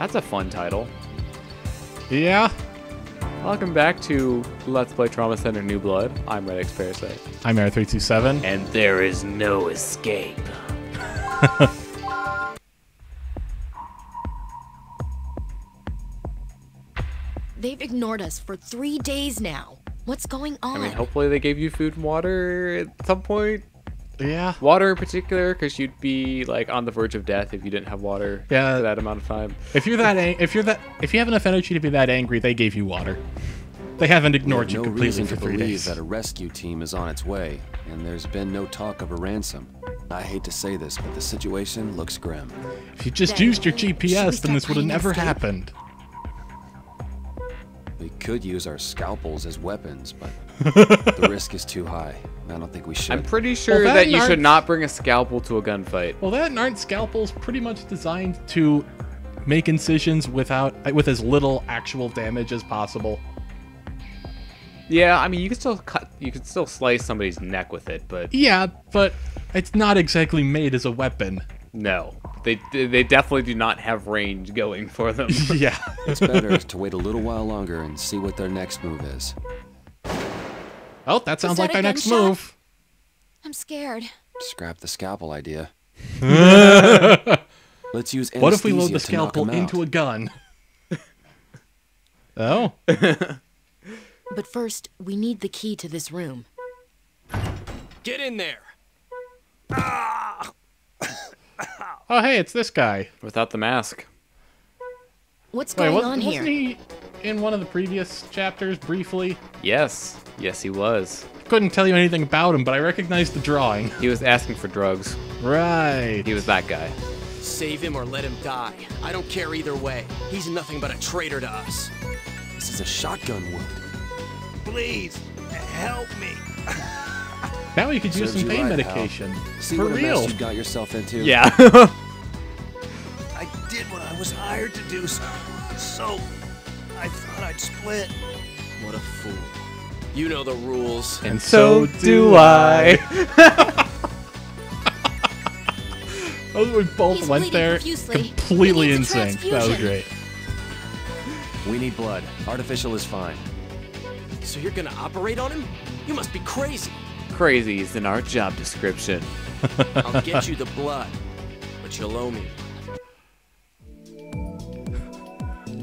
That's a fun title. Yeah. Welcome back to Let's Play Trauma Center New Blood. I'm Red X Parasite. I'm Error327. And there is no escape. They've ignored us for three days now. What's going on? I mean, hopefully they gave you food and water at some point. Yeah. Water in particular, because you'd be like on the verge of death if you didn't have water Yeah. for that amount of time. If you're that ang- if you're that if you have enough energy to be that angry, they gave you water. They haven't We have ignored you no completely reason for to three believe days. that a rescue team is on its way, and there's been no talk of a ransom. I hate to say this, but the situation looks grim. If you just used your GPS, then this would have never happened. We could use our scalpels as weapons, but the risk is too high. I don't think we should. I'm pretty sure that that, you should aren't- not bring a scalpel to a gunfight. Well, that and aren't scalpels pretty much designed to make incisions without uh, with as little actual damage as possible? Yeah, I mean, you can still cut, you can still slice somebody's neck with it, but Yeah, but it's not exactly made as a weapon. no, they they definitely do not have range going for them. yeah. it's better to wait a little while longer and see what their next move is. Oh, that sounds that like my next gunshot? move. I'm scared. Scrap the scalpel idea. Let's use What if we load the to knock scalpel 'em into a gun? oh, But first, we need the key to this room. Get in there. oh, hey, it's this guy. Without the mask. What's Wait, going was, on here? he in one of the previous chapters briefly? Yes, yes, he was. Couldn't tell you anything about him, but I recognized the drawing. He was asking for drugs. Right. He was that guy. Save him or let him die. I don't care either way. He's nothing but a traitor to us. This is a shotgun wound. Please, help me. Now you could use Serves some pain right, pal. medication. See For what real. mess you got yourself into. Yeah. I did what I was hired to do, so, so I thought I'd split. What a fool. You know the rules. and so do I. Those we both He's went there profusely. completely He in sync. That was great. We need blood. Artificial is fine. So you're gonna operate on him? You must be crazy. Crazy is in our job description. I'll get you the blood, but you'll owe me.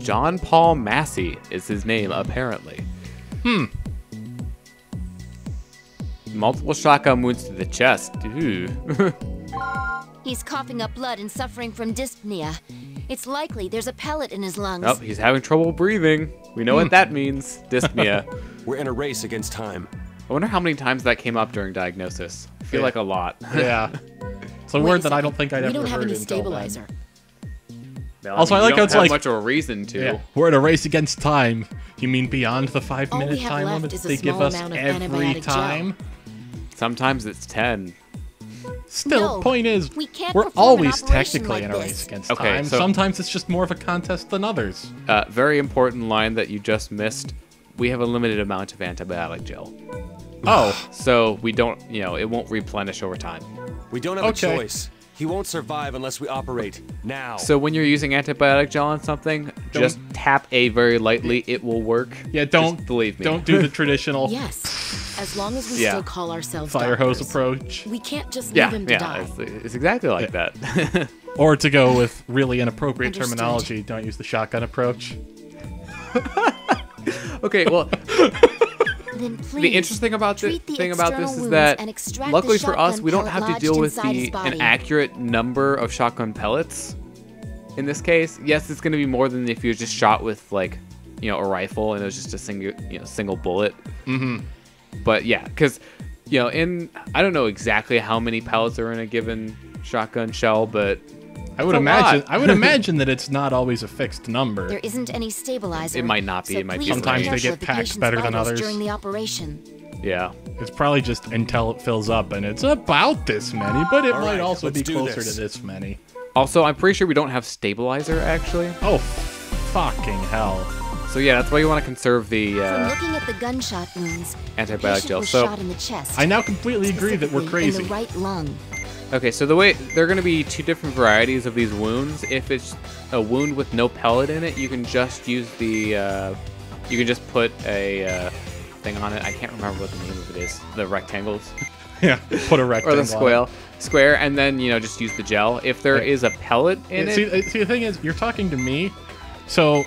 John Paul Massey is his name, apparently. Hmm. Multiple shotgun wounds to the chest. Ooh. He's coughing up blood and suffering from dyspnea. It's likely there's a pellet in his lungs. oh, he's having trouble breathing. We know what that means. Dyspnea. We're in a race against time. I wonder how many times that came up during diagnosis. I feel Yeah. like a lot. Yeah. It's a Wait word that I don't think I'd we ever don't have heard any until then. Stabilizer. Well, Also, I mean, like you how don't it's have like- much of a reason to. Yeah. We're in a race against time. You mean beyond the five All minute time limit they give us every antibiotic gel. time? Sometimes it's 10. Still, No, point is, we can't we're always technically like in a race against Okay, time. so- Sometimes it's just more of a contest than others. Uh, very important line that you just missed. We have a limited amount of antibiotic gel. Oh, So we don't, you know, it won't replenish over time. We don't have Okay. a choice. He won't survive unless we operate now. So when you're using antibiotic gel on something, just tap A very lightly. It will work. yeah. Don't Just believe me. Don't do the traditional Yes, as long as we Yeah. still call ourselves fire hose approach, We can't just Yeah, leave him to yeah, die. it's, it's exactly like that. or to go with really inappropriate Understood. terminology, don't use the shotgun approach. okay, well, Then please, the interesting about the the thing about this is that, and extract the luckily for us, we don't have to deal with the an accurate number of shotgun pellets. In this case, yes, it's going to be more than if you were just shot with like, you know, a rifle and it was just a single, you know, single bullet. Mm-hmm. But yeah, because you know, in I don't know exactly how many pellets are in a given shotgun shell, but I would imagine. I would imagine that it's not always a fixed number. There isn't any stabilizer. It might not be, So it might be Sometimes they get of the packed better than others. during the operation. yeah. It's probably just until it fills up, and it's about this many, but it All might right, also be closer this. to this many. Also, I'm pretty sure we don't have stabilizer actually. Oh, fucking hell! So yeah, that's why you want to conserve the From uh, looking at the gunshot wounds, antibiotic gel. So shot in the chest. I now completely agree that we're specifically crazy. In the right lung. Okay, so the way there are going to be two different varieties of these wounds. If it's a wound with no pellet in it, you can just use the. Uh, you can just put a uh, thing on it. I can't remember what the name of it is. The rectangles Yeah, put a rectangle. or the square, square, and then you know just use the gel. If there Yeah. is a pellet in Yeah, it, see, uh, see, the thing is, you're talking to me, so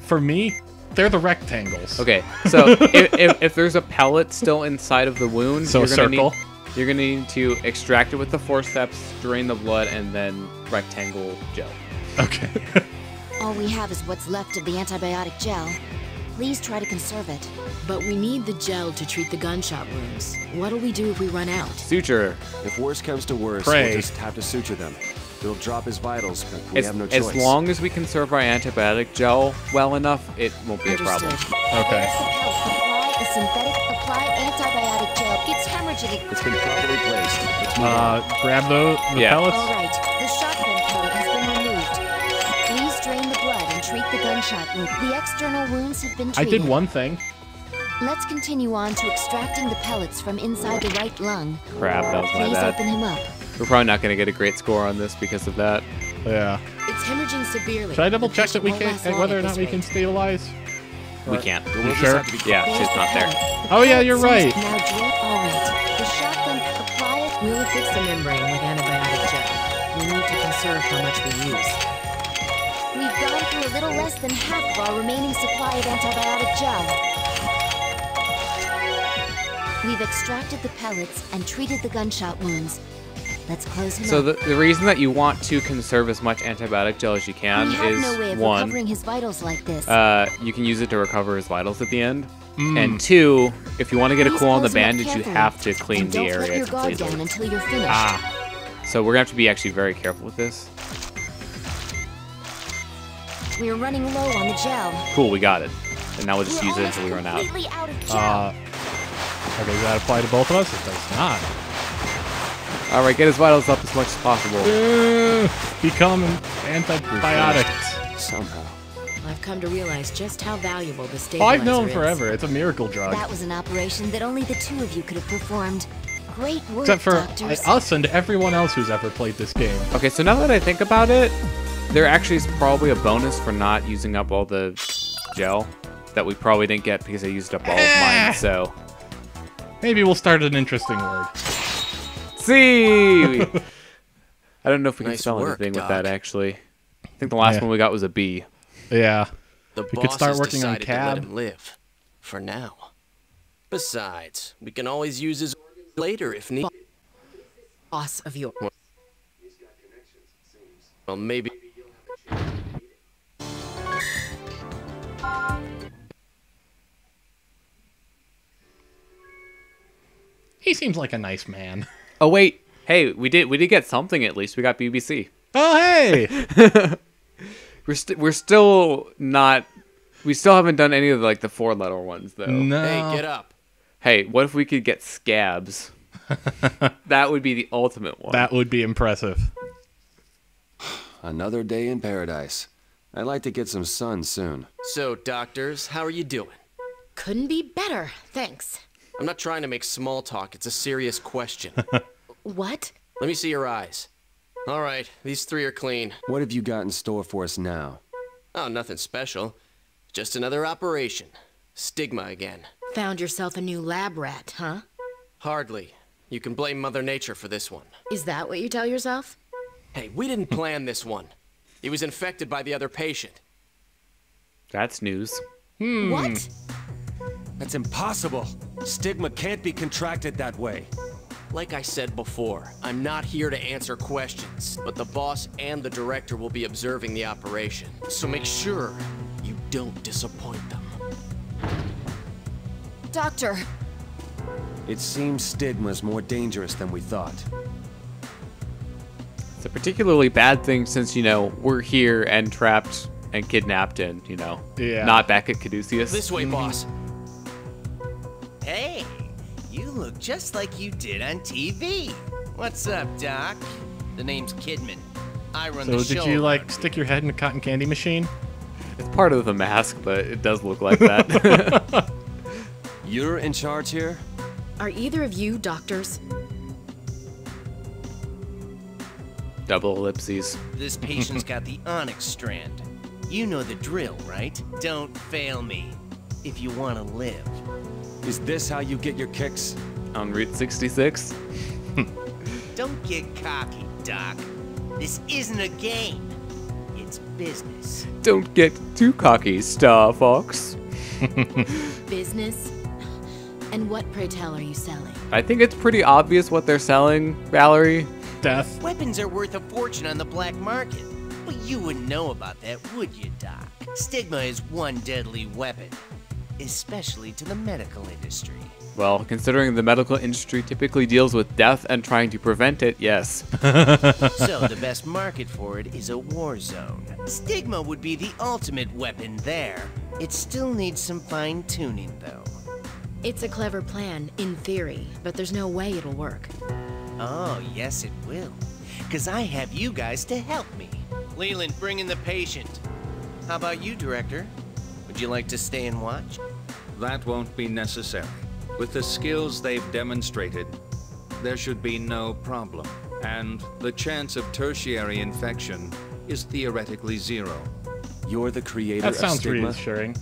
for me, they're the rectangles. Okay, so if, if, if there's a pellet still inside of the wound, So you're a gonna circle? Need, you're gonna need to extract it with the forceps, drain the blood, and then rectangle gel. Okay. All we have is what's left of the antibiotic gel. Please try to conserve it. But we need the gel to treat the gunshot wounds. What'll we do if we run out? Suture. If worse comes to worse, Pray. we'll just have to suture them. It'll drop his vitals, but we As, have no choice. as long as we conserve our antibiotic gel well enough, it won't be a problem. Okay. Apply a synthetic, apply antibiotic gel. It's hemorrhaging. It's been properly placed. Let's move on. Uh, grab the, the Yeah. pellets. All right, the shotgun pellet has been removed. Please drain the blood and treat the gunshot wound. The external wounds have been treated. I did one thing. Let's continue on to extracting the pellets from inside the right lung. Crap, that was my Please bad. open him up. We're probably not gonna get a great score on this because of that. Yeah. It's hemorrhaging severely. Should I double check that we can, won't last long whether or not this we can rate. stabilize? We can't. We'll sure? be Yeah, she's not there. Oh, yeah, you're right. Now drain. All right. The shotgun. Apply it. We'll affix the membrane with antibiotic gel. We need to conserve how much we use. We've gone through a little less than half of our remaining supply of antibiotic gel. We've extracted the pellets and treated the gunshot wounds. Let's close him So up. the, the reason that you want to conserve as much antibiotic gel as you can we have is no way of one, recovering his vitals like this. uh, you can use it to recover his vitals at the end. Mm. And two, if you want to get a Please cool on the close him up bandage, you have to clean and the don't let area your guard completely. down until you're finished. Ah. So we're gonna have to be actually very careful with this. We're running low on the gel. Cool, we got it. And now we'll just We're use it until we run out. completely out of gel. Uh, okay, does that apply to both of us? It does not. All right, get his vitals up as much as possible. Uh, become an antibiotic. Somehow. I've come to realize just how valuable the Oh, stabilizer I've known is. forever. It's a miracle drug. that was an operation that only the two of you could have performed. Great work, Except for doctors. Us and everyone else who's ever played this game. Okay, so now that I think about it, there actually is probably a bonus for not using up all the gel that we probably didn't get because I used up all of Eh. mine. So, Maybe we'll start an interesting word. See. I don't know if we can Nice spell work, anything with that actually. I think the last Yeah. one we got was a B. Yeah. The We could boss start working on decided to let him live. For now. Besides, we can always use his organs later if need. Boss of your. Well, maybe. He seems like a nice man. Oh wait, hey, we did we did get something at least. We got BBC. Oh, hey! We're st- we're still not. We still haven't done any of like the four letter ones though. no. Hey, get up. Hey, what if we could get scabs? that would be the ultimate one. That would be impressive. Another day in paradise. I'd like to get some sun soon. So, doctors, how are you doing? Couldn't be better. Thanks. I'm not trying to make small talk. It's a serious question. What? Let me see your eyes. All right, these three are clean. What have you got in store for us now? Oh, nothing special. Just another operation. Stigma again. Found yourself a new lab rat, huh? Hardly. You can blame Mother Nature for this one. Is that what you tell yourself? Hey, we didn't plan this one. He was infected by the other patient. That's news. Hmm. What? That's impossible. Stigma can't be contracted that way. Like I said before, I'm not here to answer questions, but the boss and the director will be observing the operation. So make sure you don't disappoint them. Doctor, It seems stigma's more dangerous than we thought. It's a particularly bad thing since you know we're here and trapped and kidnapped and you know Yeah. not back at Caduceus. This way, boss. Just like you did on TV. What's up, Doc? The name's Kidman. I run So the show. So did you like around stick your head in a cotton candy machine? It's part of the mask, but it does look like that. You're in charge here? Are either of you doctors? Double ellipses. This patient's got the Onyx strain. You know the drill, right? Don't fail me. If you want to live. Is this how you get your kicks? On Route 66. Don't get cocky, Doc. This isn't a game. It's business. Don't get too cocky, Star Fox. Business? And what, pray tell, are you selling? I think it's pretty obvious what they're selling, Valarie. Death. Weapons are worth a fortune on the black market. But you wouldn't know about that, would you, Doc? Stigma is one deadly weapon, especially to the medical industry. Well, considering the medical industry typically deals with death and trying to prevent it, yes. so the best market for it is a war zone. Stigma would be the ultimate weapon there. It still needs some fine tuning, though. It's a clever plan, in theory, but there's no way it'll work. Oh, yes, it will. Because I have you guys to help me. Leland, bring in the patient. How about you, Director? Would you like to stay and watch? That won't be necessary. With the skills they've demonstrated, there should be no problem. And the chance of tertiary infection is theoretically zero. You're the creator That of sounds Stigma? reassuring.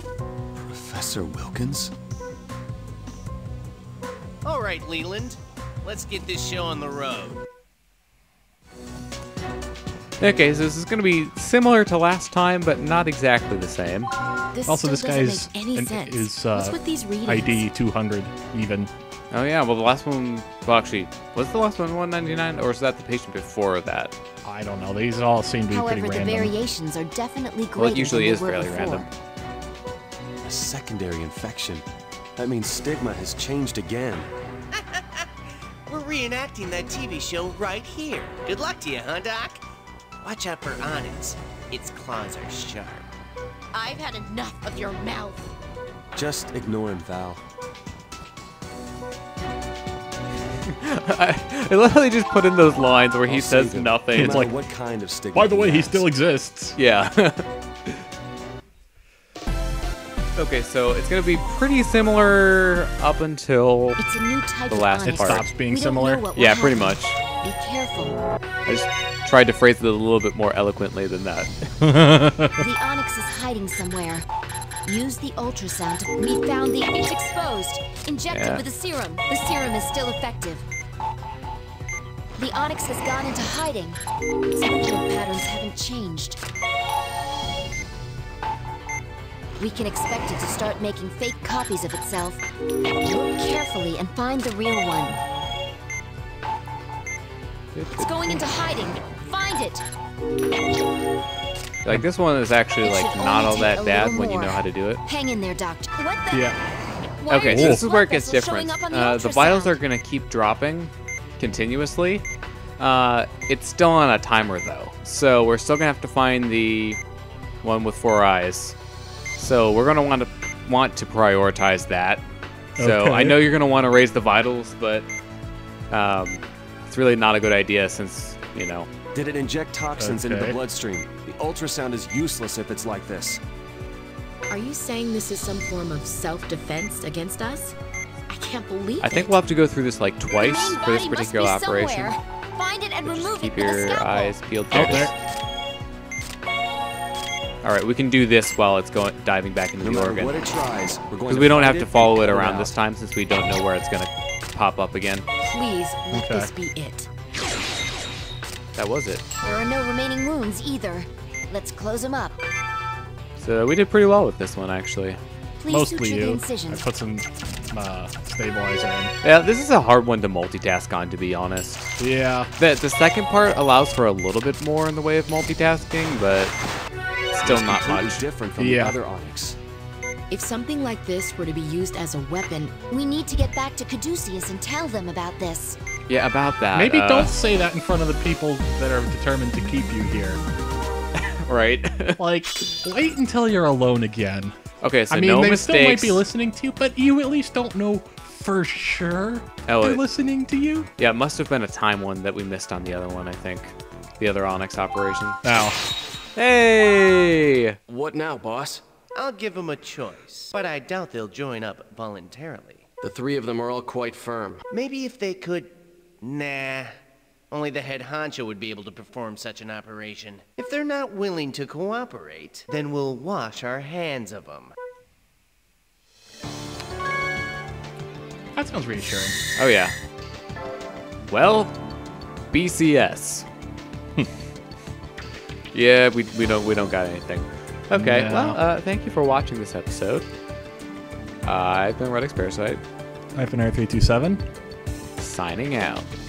Professor Wilkins? All right, Leland. Let's get this show on the road. Okay, so this is going to be similar to last time, but not exactly the same. This Also, this doesn't guy's make any an- is What's uh, with these? ID 200 even. Oh yeah, well the last one, well actually, was the last one 199, or is that the patient before that? I don't know. These all seem to be However, pretty the variations are definitely greater Well, it usually than is they were fairly before. random. A secondary infection. That means Stigma has changed again. We're reenacting that TV show right here. Good luck to you, huh, Doc? Watch out for Onyx. Its claws are sharp. I've had enough of your mouth. Just ignore him, Val. I, I literally just put in those lines where he I'll says nothing. No It's like- what kind of stigma. By the way, he has. still exists. Yeah. okay, so it's gonna be pretty similar up until It's a new type The last onyx. part. It stops being We similar. know what will yeah, pretty much. Be careful. I tried to phrase it a little bit more eloquently than that. The onyx is hiding somewhere. Use the ultrasound we found the it's exposed. Injected Yeah. with a serum. The serum is still effective. The onyx has gone into hiding. Its movement patterns haven't changed. We can expect it to start making fake copies of itself. Look carefully and find the real one. It's going into hiding. Find it. Like this one is actually It like not all that bad little when you know how to do it. Hang in there, doctor. What the? Yeah. Why Okay, so this is where it gets different. up on Uh, the vitals are gonna keep dropping continuously. Uh, it's still on a timer though, so we're still gonna have to find the one with four eyes. So we're gonna want to want to prioritize that. So I know you're gonna want to raise the vitals, but um, it's really not a good idea since you know. Did it inject toxins into the bloodstream? The ultrasound is useless if it's like this. Are you saying this is some form of self-defense against us? I can't believe I think it. we'll have to go through this like twice for this particular operation. somewhere. Find it and Just remove keep it with your scalpel. eyes peeled. Oh, There there. All right, we can do this while it's going diving back into No the matter organ. what it tries, we're going Because to we don't have to follow it around out. this time since we don't know where it's gonna pop up again. Please let Okay. this be it. That was it. There are no remaining wounds either. Let's close them up. So we did pretty well with this one actually. Please Mostly suture the you. I put some uh, stabilizer in. Yeah, this is a hard one to multitask on to be honest. Yeah. The the second part allows for a little bit more in the way of multitasking, but still not much. different from Yeah. the other Onyx. If something like this were to be used as a weapon, We need to get back to Caduceus and tell them about this. Yeah, about that. Maybe uh, don't say that in front of the people that are determined to keep you here. right. Like, wait until you're alone again. okay, so I mean, no they mistakes. still might be listening to you, but you at least don't know for sure Oh, they're it- listening to you. Yeah, it must have been a time one that we missed on the other one. I think the other Onyx operation. Now, Hey. What now, boss? I'll give them a choice, but I doubt they'll join up voluntarily. The three of them are all quite firm. Maybe if they could. Nah. Only the head honcho would be able to perform such an operation. If they're not willing to cooperate, then we'll wash our hands of them. That sounds reassuring. Oh yeah. Well, BCS. yeah, we, we don't we don't got anything. Okay. No. Well, uh, thank you for watching this episode. Uh, I've been Red X Parasite, I've been Error327. Signing out.